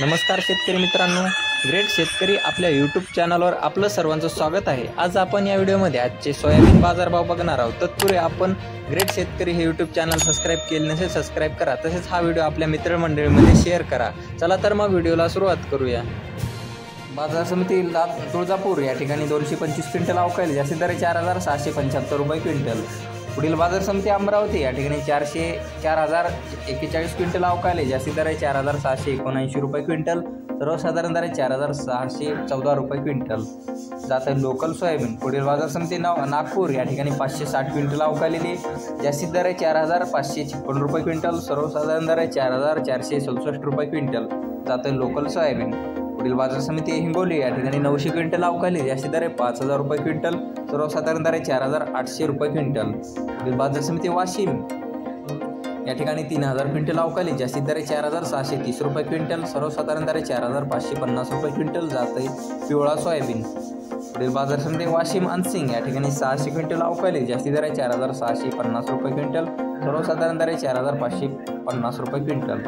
नमस्कार शेतकरी मित्रांनो. ग्रेट शेतकरी आपल्या यूट्यूब चॅनलवर आपलं सर्वांचं स्वागत आहे. आज आपण या व्हिडिओमध्ये आजचे सोयाबीन बाजारभाव बघणार आहोत. तत्पूर्वी आपण ग्रेट शेतकरी हे यूट्यूब चॅनल सबस्क्राईब केले नसेल सबस्क्राईब करा. तसेच हा व्हिडिओ आपल्या मित्रमंडळीमध्ये शेअर करा. चला तर मग व्हिडिओला सुरुवात करूया. बाजार समिती तुळजापूर या ठिकाणी दोनशे पंचवीस क्विंटल अवकाळी जास्तीत दर चार हजार सहाशे पंच्याहत्तर रुपये क्विंटल. पुढील बाजार समिती अमरावती या ठिकाणी चारशे चार हजार एक्केचाळीस क्विंटल अवकाले जास्तीत दर आहे चार हजार सहाशे एकोणऐंशी रुपये क्विंटल सर्वसाधारण दर आहे चार हजार सहाशे चौदा रुपये क्विंटल. जात आहे लोकल सोयाबीन. पुढील बाजार समिती नाव नागपूर या ठिकाणी पाचशे साठ क्विंटल अवकालेली जास्तीत दर आहे चार हजार पाचशे छप्पन्न रुपये क्विंटल सर्वसाधारण दर आहे चार हजार चारशे सदुसष्ट रुपये क्विंटल. जात आहे लोकल सोयाबीन. पुढील बाजार समिती हिंगोली या ठिकाणी नऊशे क्विंटल अवकाली जास्ती दर आहे पाच हजार रुपये क्विंटल सर्वसाधारण दर आहे चार हजार आठशे रुपये क्विंटल. पुढील बाजार समिती वाशिम या ठिकाणी तीन हजार क्विंटल अवकाली जास्तीत दर आहे चार हजार सहाशे तीस रुपये क्विंटल सर्वसाधारण दर आहे चार हजार पाचशे पन्नास रुपये क्विंटल जात आहे पिवळा सोयाबीन. पुढील बाजार समिती वाशिम अनसिंग या ठिकाणी सहाशे क्विंटल अवकाली जास्तीत दर आहे चार हजार सहाशे पन्नास रुपये क्विंटल सर्वसाधारण दर आहे चार हजार पाचशे पन्नास रुपये क्विंटल.